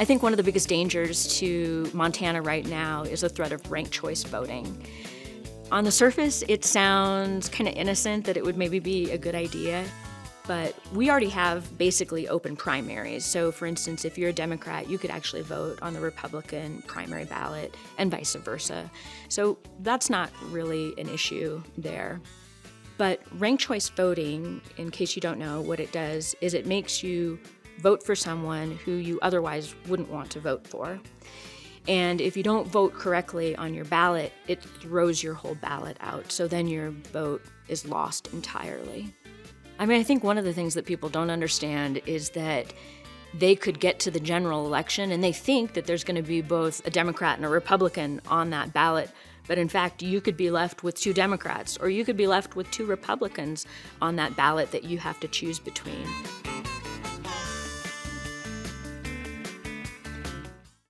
I think one of the biggest dangers to Montana right now is the threat of ranked choice voting. On the surface, it sounds kind of innocent that it would maybe be a good idea, but we already have basically open primaries. So, for instance, if you're a Democrat, you could actually vote on the Republican primary ballot and vice versa. So, that's not really an issue there. But ranked choice voting, in case you don't know, what it does is it makes you vote for someone who you otherwise wouldn't want to vote for. And if you don't vote correctly on your ballot, it throws your whole ballot out. So then your vote is lost entirely. I mean, I think one of the things that people don't understand is that they could get to the general election and they think that there's going to be both a Democrat and a Republican on that ballot. But in fact, you could be left with two Democrats or you could be left with two Republicans on that ballot that you have to choose between.